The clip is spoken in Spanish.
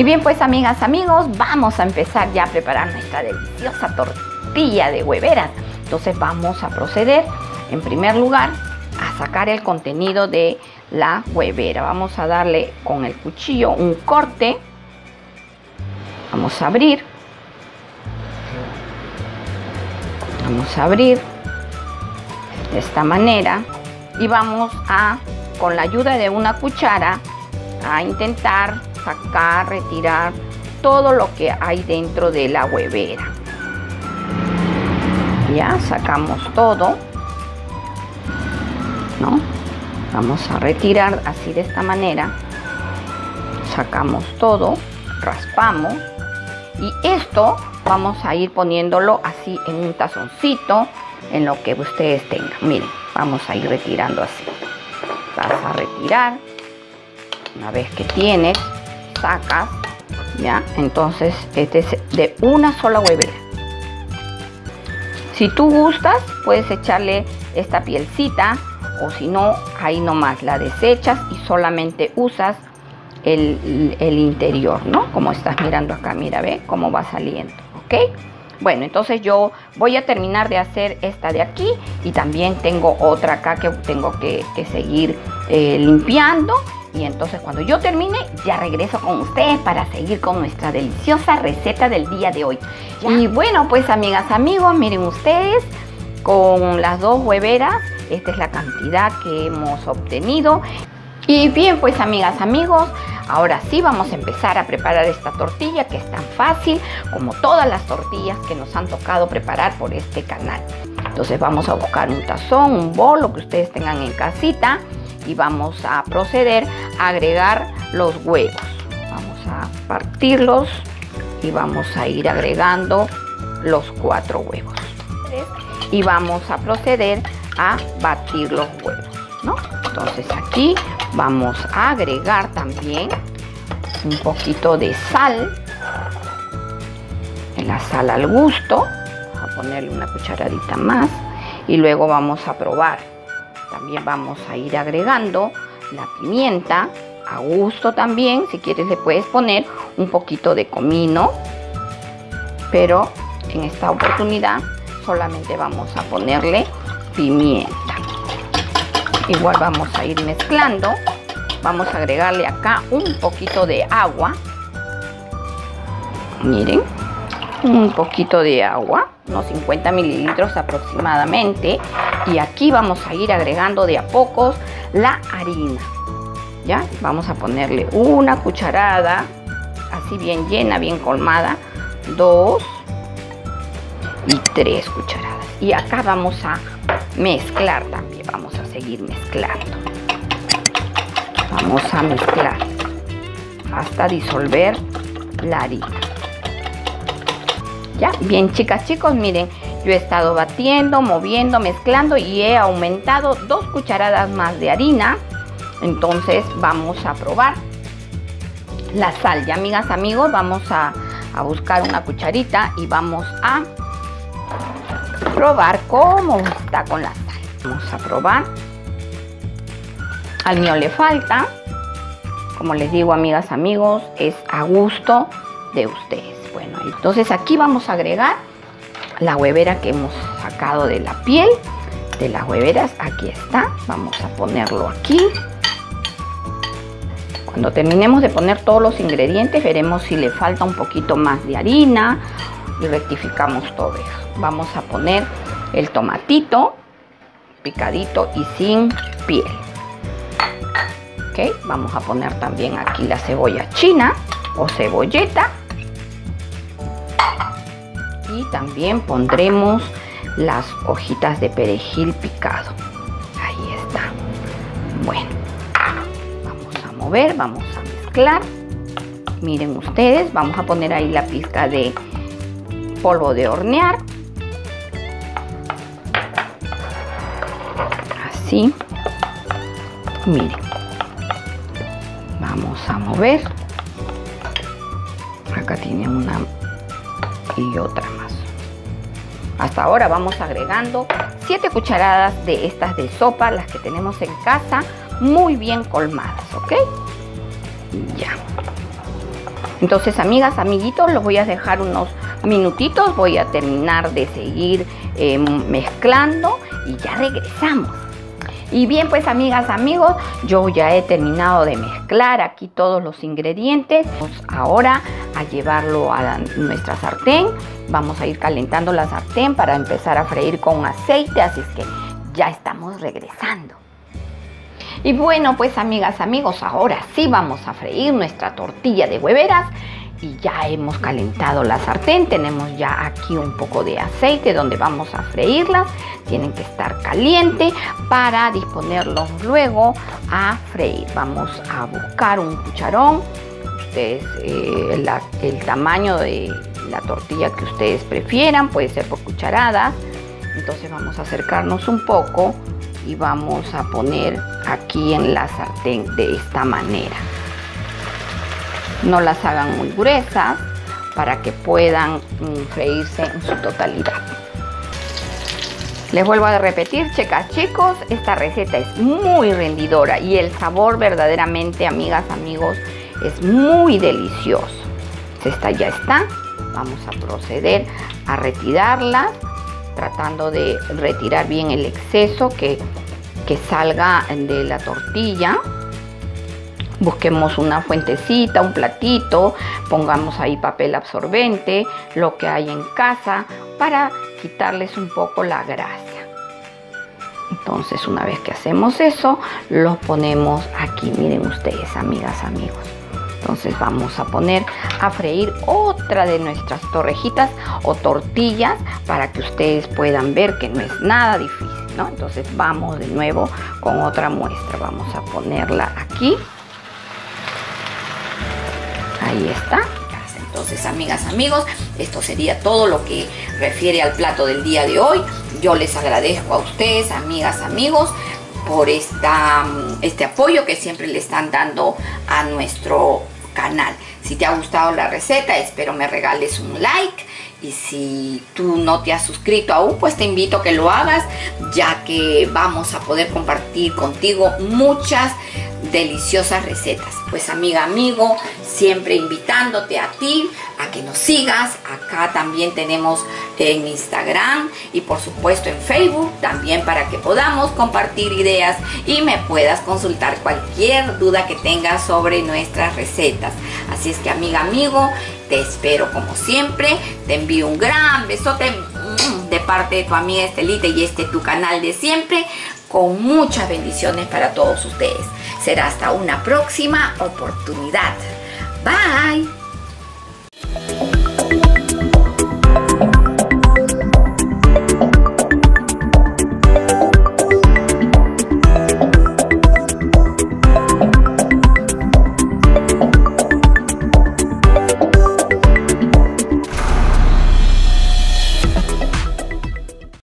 Y bien, pues amigas, amigos, vamos a empezar ya a preparar nuestra deliciosa tortilla de hueveras. Entonces vamos a proceder, en primer lugar, a sacar el contenido de la huevera. Vamos a darle con el cuchillo un corte. Vamos a abrir. Vamos a abrir de esta manera y vamos a, con la ayuda de una cuchara, a intentar sacar, retirar todo lo que hay dentro de la huevera. Ya sacamos todo, ¿no? Vamos a retirar así de esta manera. Sacamos todo, raspamos y esto vamos a ir poniéndolo así en un tazoncito, en lo que ustedes tengan. Miren, vamos a ir retirando así. Vas a retirar. Una vez que tienes, sacas, ¿ya? Entonces, este es de una sola huevera. Si tú gustas, puedes echarle esta pielcita o si no, ahí nomás la desechas y solamente usas el, el, interior, ¿no? Como estás mirando acá, mira, ve cómo va saliendo, ¿ok? Bueno, entonces yo voy a terminar de hacer esta de aquí y también tengo otra acá que tengo que, seguir eh, limpiando y entonces cuando yo termine, ya regreso con ustedes para seguir con nuestra deliciosa receta del día de hoy. Y bueno, pues amigas, amigos, miren ustedes, con las dos hueveras, esta es la cantidad que hemos obtenido. Y bien, pues amigas, amigos, ahora sí vamos a empezar a preparar esta tortilla que es tan fácil como todas las tortillas que nos han tocado preparar por este canal. Entonces vamos a buscar un tazón, un bol, lo que ustedes tengan en casita y vamos a proceder a agregar los huevos. Vamos a partirlos y vamos a ir agregando los cuatro huevos. Y vamos a proceder a batir los huevos, ¿no? Entonces aquí vamos a agregar también un poquito de sal. La sal al gusto. A ponerle una cucharadita más y luego vamos a probar también vamos a ir agregando la pimienta a gusto también. Si quieres le puedes poner un poquito de comino. Pero en esta oportunidad solamente vamos a ponerle pimienta. Igual vamos a ir mezclando. Vamos a agregarle acá un poquito de agua. Miren, un poquito de agua, unos 50 mililitros aproximadamente. Y aquí vamos a ir agregando de a pocos la harina. ¿Ya? Vamos a ponerle una cucharada, así bien llena, bien colmada, dos y tres cucharadas. Y acá vamos a mezclar también, vamos a seguir mezclando. Vamos a mezclar hasta disolver la harina. ¿Ya? Bien, chicas, chicos, miren, yo he estado batiendo, moviendo, mezclando y he aumentado dos cucharadas más de harina. Entonces vamos a probar la sal. Ya, amigas, amigos, vamos a, a buscar una cucharita y vamos a probar cómo está con la sal. Vamos a probar. Al mío le falta. Como les digo, amigas, amigos, es a gusto de ustedes. Bueno, entonces aquí vamos a agregar la huevera que hemos sacado de la piel de las hueveras. Aquí está. Vamos a ponerlo aquí. Cuando terminemos de poner todos los ingredientes, veremos si le falta un poquito más de harina y rectificamos todo eso. Vamos a poner el tomatito picadito y sin piel. Ok, vamos a poner también aquí la cebolla china o cebolleta y también pondremos las hojitas de perejil picado. Ahí está. Bueno, vamos a mover, vamos a mezclar. Miren ustedes, vamos a poner ahí la pizca de polvo de hornear. Así. Miren. Vamos a mover. Acá tiene una y otra. Hasta ahora vamos agregando 7 cucharadas de estas de sopa, las que tenemos en casa, muy bien colmadas, ¿ok? Ya. Entonces, amigas, amiguitos, los voy a dejar unos minutitos. Voy a terminar de seguir eh, mezclando y ya regresamos. Y bien, pues amigas, amigos, yo ya he terminado de mezclar aquí todos los ingredientes. Vamos ahora a llevarlo a nuestra sartén. Vamos a ir calentando la sartén para empezar a freír con aceite, así es que ya estamos regresando. Y bueno, pues amigas, amigos, ahora sí vamos a freír nuestra tortilla de hueveras y ya hemos calentado la sartén. Tenemos ya aquí un poco de aceite donde vamos a freírlas. Tienen que estar caliente para disponerlos luego a freír. Vamos a buscar un cucharón. Ustedes, eh, el tamaño de la tortilla que ustedes prefieran, puede ser por cucharadas. Entonces vamos a acercarnos un poco y vamos a poner aquí en la sartén de esta manera no las hagan muy gruesas para que puedan mm, freírse en su totalidad. Les vuelvo a repetir, chicas, chicos, esta receta es muy rendidora y el sabor verdaderamente, amigas, amigos, es muy delicioso. Esta ya está. Vamos a proceder a retirarla, tratando de retirar bien el exceso que, que salga de la tortilla busquemos una fuentecita, un platito, pongamos ahí papel absorbente, lo que hay en casa, para quitarles un poco la grasa. Entonces una vez que hacemos eso, lo ponemos aquí, miren ustedes, amigas, amigos. Entonces vamos a poner a freír otra de nuestras torrejitas o tortillas para que ustedes puedan ver que no es nada difícil, ¿no? Entonces vamos de nuevo con otra muestra. Vamos a ponerla aquí Ahí está. Entonces, amigas, amigos, esto sería todo lo que refiere al plato del día de hoy. Yo les agradezco a ustedes, amigas, amigos, por esta, este apoyo que siempre le están dando a nuestro canal. Si te ha gustado la receta, espero me regales un like. Y si tú no te has suscrito aún, pues te invito a que lo hagas, ya que vamos a poder compartir contigo muchas deliciosas recetas. Pues amiga, amigo, siempre invitándote a ti a que nos sigas. Acá también tenemos en Instagram y por supuesto en Facebook también para que podamos compartir ideas y me puedas consultar cualquier duda que tengas sobre nuestras recetas. Así es que amiga, amigo, te espero como siempre. Te envío un gran besote mm, de parte de tu amiga Estelita y este tu canal de siempre con muchas bendiciones para todos ustedes. Será hasta una próxima oportunidad. Bye.